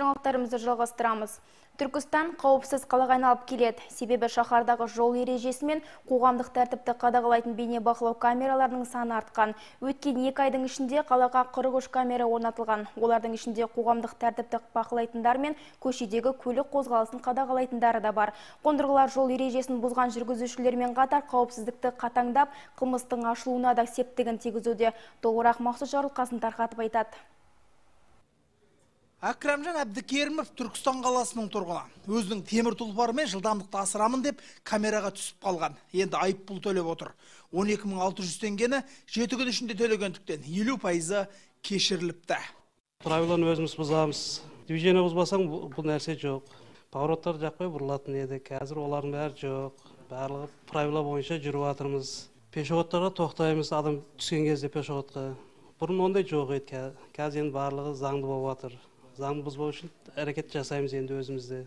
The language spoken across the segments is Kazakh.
Жаңалықтарымызды жалғастырамыз. Түркістан қауіпсіз қалаға айналып келеді. Себебі шаһардағы жол ережесі мен қоғамдық тәртіпті қадағалайтын бейне бақылау камераларының саны артқан. Өткен екі айдың ішінде қалаға 43 камера орнатылған. Олардың ішінде қоғамдық тәртіпті бақылайтындар мен көшедегі көлік қозғалысын қадағалайтындары да бар. Қондырғылар жол ережесін бұзған жүргізушілермен қатар қауіпсіздікті қатаңдап, қылмыстың ашылуына да септігін тигізуде. Толығырақ Мақсұт Жарылқасын тарқатып айтады. Әкрамжан Әбдікерімов Түркістан қаласының тұрғыны. Өзінің темір тұлпарымен жылдамдықты асырамын деп камераға түсіп қалған. Енді айыппұл төлеп отыр. 12600 теңгені жеті күн ішінде төлегендіктен 50 пайызы кешіріліпті. правиланы өзіміз бұзамыз движение бұзбасаң бұл нәрсе жоқ повороттар жақпай бұрылатын еді қазір олардың бәрі жоқ барлығы правила бойынша жүріп жатырмыз пешеходтарға тоқтаймыз адам түскен кезде пешеходқа бұрын ондай жоқ еді қазір енді барлығы заңды болып жатыр заңды бұзбау үшін әрекет жасаймыз енді өзімізде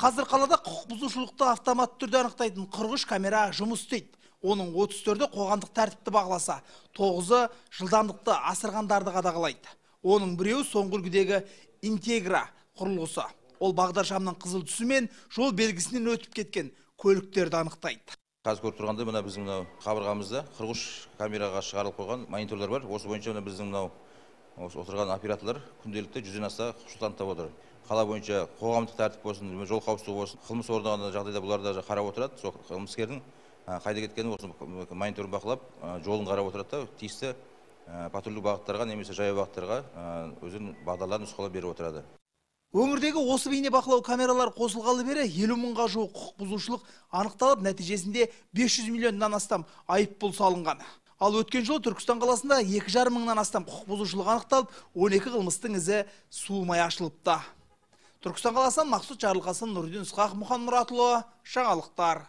Қазір қалада құқық бұзушылықты автоматты түрде анықтайтын 43 камера жұмыс істейді. Оның 34-і қоғамдық тәртіпті бағласа, 9-ы жылдамдықты асырғандарды қадағалайды. Оның біреуі соңғы үлгідегі интегра құрылғысы. Ол бағдаршамның қызыл түсімен жол белгісінен өтіп кеткен көліктерді анықтайды. қазір көріп тұрғандай мына біздің мынау қабырғамызда 43 камераға шығарылып қойған мониторлар бар осы бойынша мына біздің мынау осы отырған операторлар күнделікті жүзден аса құқық танытып отыр. Қала бойынша қоғамдық тәртіп болсын жол қауіпсіздігі болсын қылмыс орын жағдайда бұлар да қарап отырады. Сол қылмыскердің қайда кеткенін осы мониторын бақылап жолын қарап отырады да тиісті патрульдік бағыттарға немесе жаяу бағыттарға өзінің бағдарларын нұсқаулар беріп отырады. Өңірдегі осы бейне бақылау камералар қосылғалы бері 50 мыңға жуық құқық бұзушылық анықталып, нәтижесінде 500 миллионнан астам айыппұл салынған. Ал өткен жылы Түркістан қаласында 2,5 мыңнан астам құқық бұзушылық анықталып, 12 қылмыстың ізі суымай ашылыпты. Түркістан қаласынан Мақсұт Жарылқасын, Нұрдин Ысқақ, Мұхан Мұратұлы, жаңалықтар.